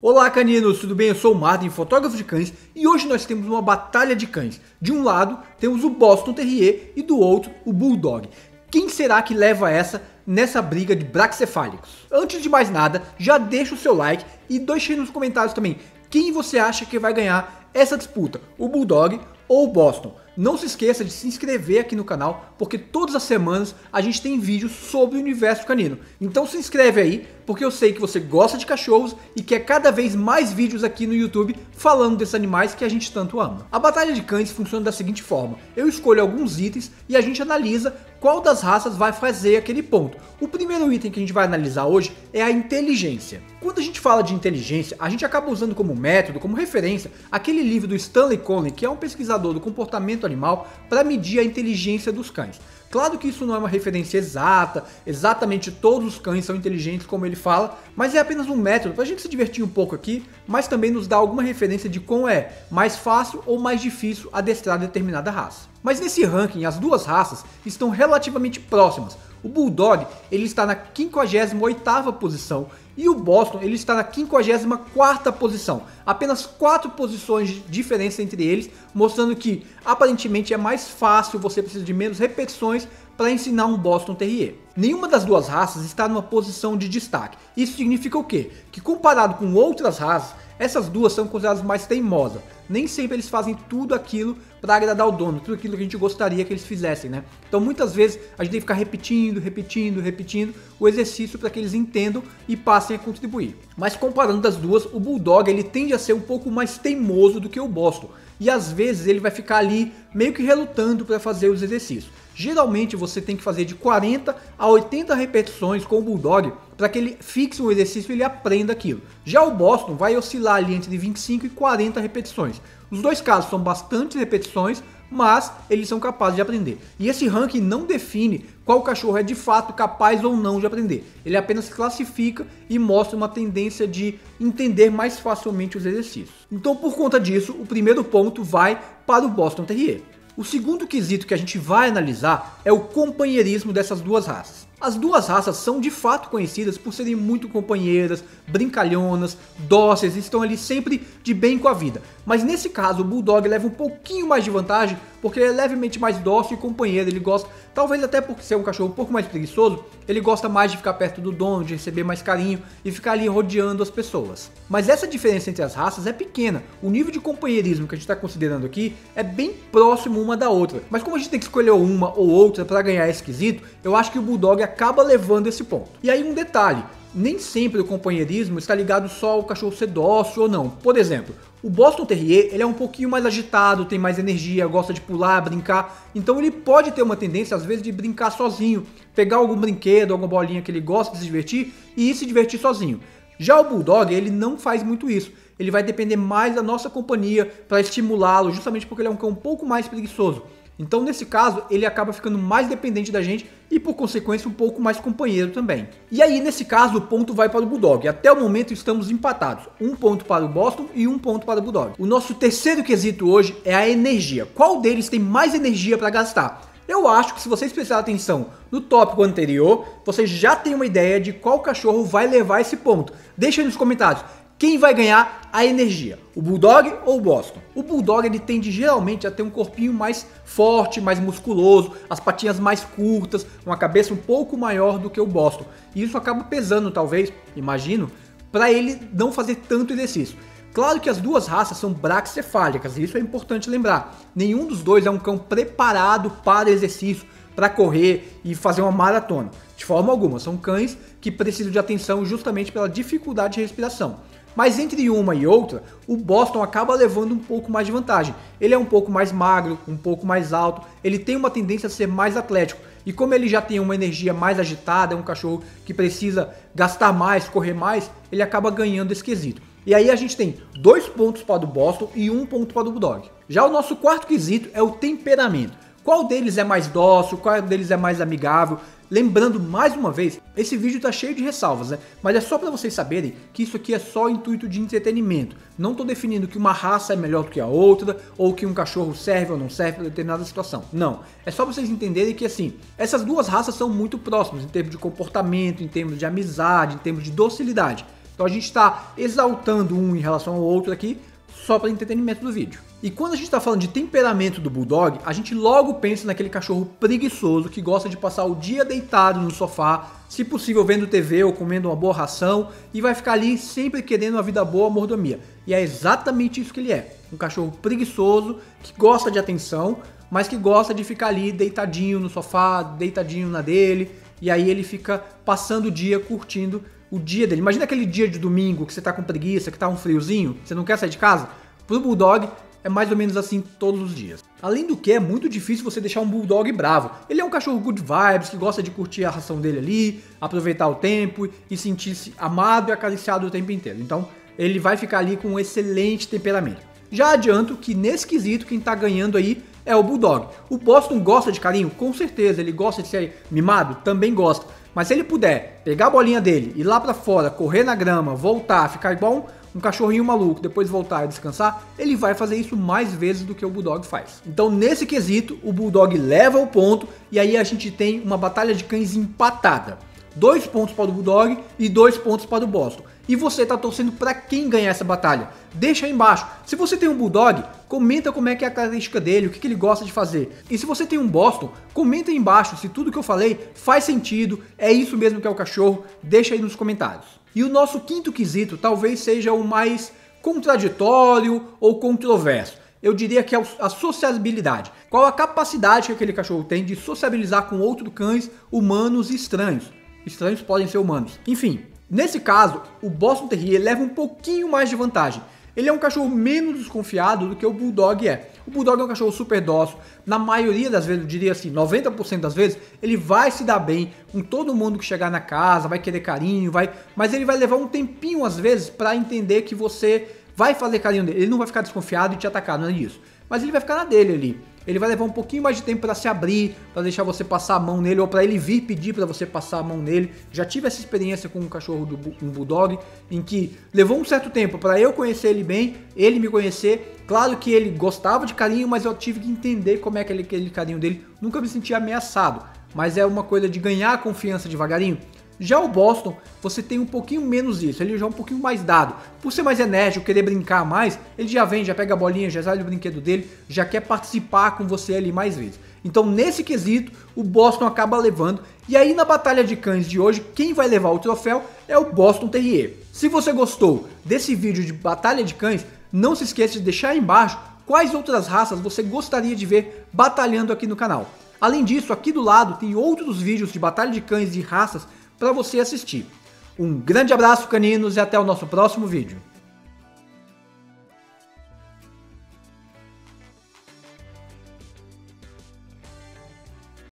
Olá caninos, tudo bem? Eu sou o Martin, fotógrafo de cães, e hoje nós temos uma batalha de cães. De um lado temos o Boston Terrier e do outro o Bulldog. Quem será que leva essa nessa briga de braxcefálicos? Antes de mais nada, já deixa o seu like e deixe nos comentários também quem você acha que vai ganhar essa disputa, o Bulldog ou o Boston. Não se esqueça de se inscrever aqui no canal, porque todas as semanas a gente tem vídeos sobre o universo canino. Então se inscreve aí, porque eu sei que você gosta de cachorros e quer cada vez mais vídeos aqui no YouTube falando desses animais que a gente tanto ama. A batalha de cães funciona da seguinte forma: eu escolho alguns itens e a gente analisa qual das raças vai fazer aquele ponto. O primeiro item que a gente vai analisar hoje é a inteligência. Quando a gente fala de inteligência, a gente acaba usando como método, como referência, aquele livro do Stanley Conley, que é um pesquisador do comportamento animal, para medir a inteligência dos cães. Claro que isso não é uma referência exata, exatamente todos os cães são inteligentes como ele fala, mas é apenas um método para a gente se divertir um pouco aqui, mas também nos dá alguma referência de como é mais fácil ou mais difícil adestrar determinada raça. Mas nesse ranking, as duas raças estão relativamente próximas. O Bulldog ele está na 58ª posição e o Boston ele está na 54ª posição. Apenas quatro posições de diferença entre eles, mostrando que aparentemente é mais fácil, você precisa de menos repetições para ensinar um Boston Terrier. Nenhuma das duas raças está numa posição de destaque. Isso significa o quê? Que comparado com outras raças, essas duas são consideradas mais teimosas. Nem sempre eles fazem tudo aquilo para agradar o dono, tudo aquilo que a gente gostaria que eles fizessem, né? Então muitas vezes a gente tem que ficar repetindo, repetindo, repetindo o exercício para que eles entendam e passem a contribuir. Mas comparando das duas, o Bulldog ele tende a ser um pouco mais teimoso do que o Boston. E às vezes ele vai ficar ali meio que relutando para fazer os exercícios. Geralmente você tem que fazer de 40 a 80 repetições com o Bulldog para que ele fixe o exercício e ele aprenda aquilo. Já o Boston vai oscilar ali entre 25 e 40 repetições. Os dois casos são bastante repetições, mas eles são capazes de aprender. E esse ranking não define qual cachorro é de fato capaz ou não de aprender. Ele apenas classifica e mostra uma tendência de entender mais facilmente os exercícios. Então, por conta disso, o primeiro ponto vai para o Boston Terrier. O segundo quesito que a gente vai analisar é o companheirismo dessas duas raças. As duas raças são de fato conhecidas por serem muito companheiras, brincalhonas, dóceis e estão ali sempre de bem com a vida. Mas nesse caso, o Bulldog leva um pouquinho mais de vantagem porque ele é levemente mais dócil e companheiro. Ele gosta, talvez até por ser um cachorro um pouco mais preguiçoso, ele gosta mais de ficar perto do dono, de receber mais carinho e ficar ali rodeando as pessoas. Mas essa diferença entre as raças é pequena. O nível de companheirismo que a gente está considerando aqui é bem próximo uma da outra. Mas como a gente tem que escolher uma ou outra para ganhar esse quesito, eu acho que o Bulldog acaba levando esse ponto. E aí um detalhe, nem sempre o companheirismo está ligado só ao cachorro ser dócil ou não. Por exemplo, o Boston Terrier ele é um pouquinho mais agitado, tem mais energia, gosta de pular, brincar, então ele pode ter uma tendência às vezes de brincar sozinho, pegar algum brinquedo, alguma bolinha que ele gosta de se divertir e ir se divertir sozinho. Já o Bulldog ele não faz muito isso, ele vai depender mais da nossa companhia para estimulá-lo, justamente porque ele é um cão um pouco mais preguiçoso. Então, nesse caso, ele acaba ficando mais dependente da gente e, por consequência, um pouco mais companheiro também. E aí, nesse caso, o ponto vai para o Bulldog. Até o momento, estamos empatados. Um ponto para o Boston e um ponto para o Bulldog. O nosso terceiro quesito hoje é a energia. Qual deles tem mais energia para gastar? Eu acho que se vocês prestarem atenção no tópico anterior, vocês já têm uma ideia de qual cachorro vai levar esse ponto. Deixa aí nos comentários quem vai ganhar a energia? O Bulldog ou o Boston? O Bulldog ele tende geralmente a ter um corpinho mais forte, mais musculoso, as patinhas mais curtas, uma cabeça um pouco maior do que o Boston. E isso acaba pesando, talvez, imagino, para ele não fazer tanto exercício. Claro que as duas raças são braxcefálicas, e isso é importante lembrar. Nenhum dos dois é um cão preparado para exercício, para correr e fazer uma maratona. De forma alguma, são cães que precisam de atenção justamente pela dificuldade de respiração. Mas entre uma e outra, o Boston acaba levando um pouco mais de vantagem. Ele é um pouco mais magro, um pouco mais alto, ele tem uma tendência a ser mais atlético. E como ele já tem uma energia mais agitada, é um cachorro que precisa gastar mais, correr mais, ele acaba ganhando esse quesito. E aí a gente tem dois pontos para o Boston e um ponto para o Bulldog. Já o nosso quarto quesito é o temperamento. Qual deles é mais dócil, qual deles é mais amigável? Lembrando mais uma vez, esse vídeo está cheio de ressalvas, né? Mas é só para vocês saberem que isso aqui é só intuito de entretenimento. Não estou definindo que uma raça é melhor do que a outra, ou que um cachorro serve ou não serve para determinada situação. Não. É só vocês entenderem que assim, essas duas raças são muito próximas em termos de comportamento, em termos de amizade, em termos de docilidade. Então a gente está exaltando um em relação ao outro aqui, só para entretenimento do vídeo. E quando a gente está falando de temperamento do Bulldog, a gente logo pensa naquele cachorro preguiçoso que gosta de passar o dia deitado no sofá, se possível vendo TV ou comendo uma boa ração, e vai ficar ali sempre querendo uma vida boa, mordomia. E é exatamente isso que ele é. Um cachorro preguiçoso, que gosta de atenção, mas que gosta de ficar ali deitadinho no sofá, deitadinho na dele, e aí ele fica passando o dia curtindo o dia dele. Imagina aquele dia de domingo que você tá com preguiça, que tá um friozinho, você não quer sair de casa? Pro Bulldog é mais ou menos assim todos os dias. Além do que, é muito difícil você deixar um Bulldog bravo. Ele é um cachorro good vibes, que gosta de curtir a ração dele ali, aproveitar o tempo e sentir-se amado e acariciado o tempo inteiro. Então, ele vai ficar ali com um excelente temperamento. Já adianto que nesse quesito, quem tá ganhando aí é o Bulldog. O Boston gosta de carinho? Com certeza. Ele gosta de ser mimado? Também gosta. Mas se ele puder pegar a bolinha dele, ir lá para fora, correr na grama, voltar, ficar igual um, cachorrinho maluco, depois voltar e descansar, ele vai fazer isso mais vezes do que o Bulldog faz. Então, nesse quesito, o Bulldog leva o ponto e aí a gente tem uma batalha de cães empatada. Dois pontos para o Bulldog e dois pontos para o Boston e você está torcendo para quem ganhar essa batalha? Deixa aí embaixo. Se você tem um Bulldog, comenta como é que é a característica dele, o que, que ele gosta de fazer. E se você tem um Boston, comenta aí embaixo se tudo que eu falei faz sentido, é isso mesmo que é o cachorro, deixa aí nos comentários. E o nosso quinto quesito talvez seja o mais contraditório ou controverso. Eu diria que é a sociabilidade. Qual a capacidade que aquele cachorro tem de sociabilizar com outros cães humanos e estranhos? Estranhos podem ser humanos. Enfim, Nesse caso, o Boston Terrier leva um pouquinho mais de vantagem. Ele é um cachorro menos desconfiado do que o Bulldog é. O Bulldog é um cachorro super dócil. Na maioria das vezes, eu diria assim, 90% das vezes, ele vai se dar bem com todo mundo que chegar na casa, vai querer carinho, vai, mas ele vai levar um tempinho às vezes para entender que você vai fazer carinho dele. Ele não vai ficar desconfiado e te atacar, não é isso. Mas ele vai ficar na dele ali ele vai levar um pouquinho mais de tempo para se abrir, para deixar você passar a mão nele ou para ele vir pedir para você passar a mão nele. Já tive essa experiência com um cachorro do um bulldog em que levou um certo tempo para eu conhecer ele bem, ele me conhecer. Claro que ele gostava de carinho, mas eu tive que entender como é aquele, aquele carinho dele. Nunca me senti ameaçado, mas é uma coisa de ganhar confiança devagarinho. Já o Boston, você tem um pouquinho menos isso, ele já é um pouquinho mais dado. Por ser mais enérgico, querer brincar mais, ele já vem, já pega a bolinha, já sai do brinquedo dele, já quer participar com você ali mais vezes. Então, nesse quesito, o Boston acaba levando. E aí, na batalha de cães de hoje, quem vai levar o troféu é o Boston Terrier. Se você gostou desse vídeo de batalha de cães, não se esqueça de deixar aí embaixo quais outras raças você gostaria de ver batalhando aqui no canal. Além disso, aqui do lado tem outros vídeos de batalha de cães e raças para você assistir. Um grande abraço, caninos, e até o nosso próximo vídeo.